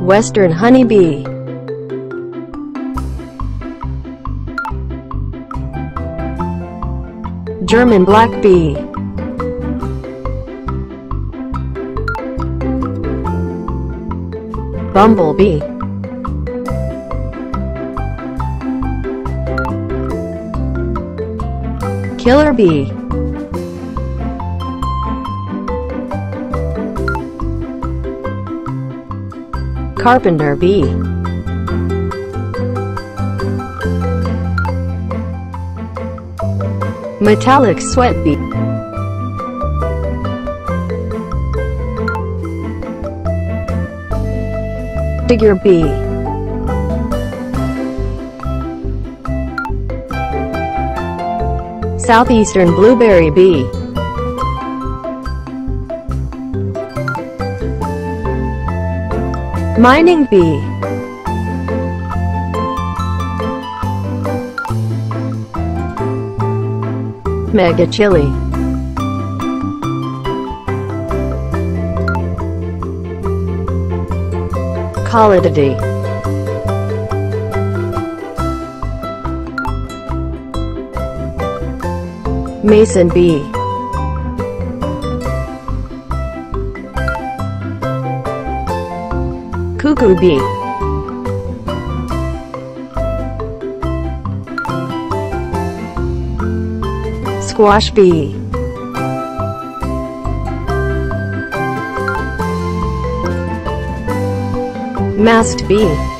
Western honeybee. German black bee. Bumblebee. Killer bee. Carpenter bee. Metallic sweat bee. Digger bee. Southeastern blueberry bee. Mining bee. Mega chili. Colletidae. Mason bee. Cuckoo bee. Squash bee. Masked bee.